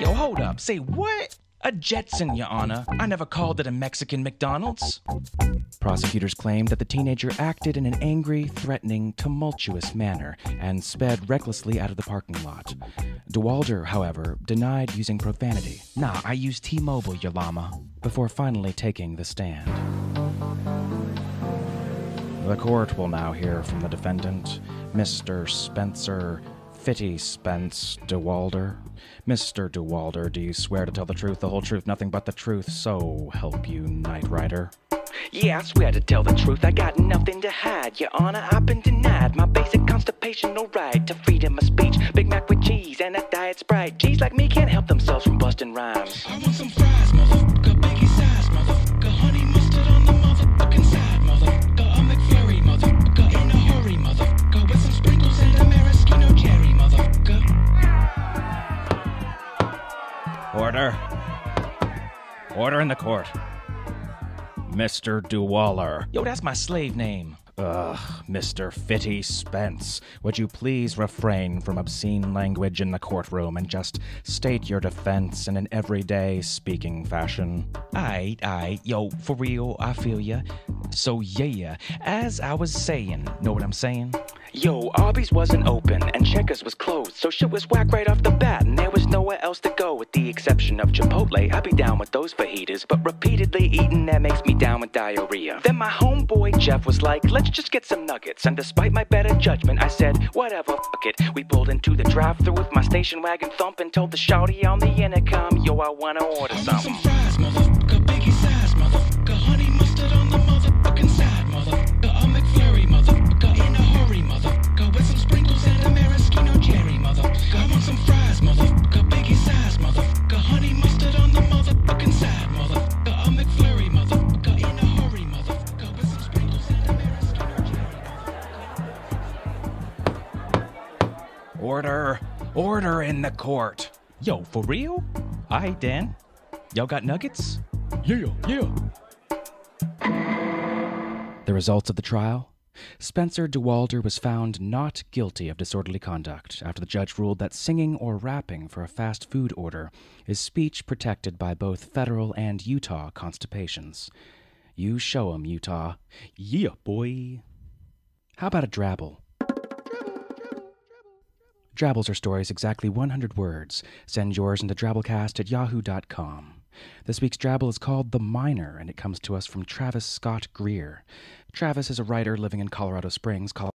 Yo, hold up. Say what? A Jetson, Your Honor. I never called it a Mexican McDonald's. Prosecutors claimed that the teenager acted in an angry, threatening, tumultuous manner and sped recklessly out of the parking lot. DeWalder, however, denied using profanity. Nah, I used T Mobile, Your Llama. Before finally taking the stand. The court will now hear from the defendant, Mr. Spencer Fitty Spence DeWalder. Mr. DeWalder, do you swear to tell the truth, the whole truth, nothing but the truth, so help you, Knight Rider? Yeah, I swear to tell the truth, I got nothing to hide. Your Honor, I've been denied my basic constitutional right to freedom of speech. Big Mac with cheese and a diet Sprite. G's like me can't help themselves from busting rhymes. Order. Order in the court. Mr. DeWaller. Yo, that's my slave name. Ugh, Mr. Fitty Spence, would you please refrain from obscene language in the courtroom and just state your defense in an everyday speaking fashion? Aight, aight. Yo, for real, I feel ya. So, yeah, as I was saying, know what I'm saying? Yo, Arby's wasn't open and Checkers was closed, so shit was whack right off the bat, and there was nowhere else to go with the exception of Chipotle. I'd be down with those fajitas, but repeatedly eating that makes me down with diarrhea. Then my homeboy Jeff was like, let's just get some nuggets, and despite my better judgment, I said, whatever, fuck it. We pulled into the drive-thru with my station wagon thump and told the shouty on the intercom, yo, I wanna order something. Order. Order in the court. Yo, for real? Aight, Dan. Y'all got nuggets? Yeah, yeah. The results of the trial? Spencer DeWalder was found not guilty of disorderly conduct after the judge ruled that singing or rapping for a fast food order is speech protected by both federal and Utah constipations. You show 'em, Utah. Yeah, boy. How about a drabble? Drabbles are stories exactly 100 words. Send yours into drabblecast at yahoo.com. This week's Drabble is called The Miner, and it comes to us from Travis Scott Greer. Travis is a writer living in Colorado Springs.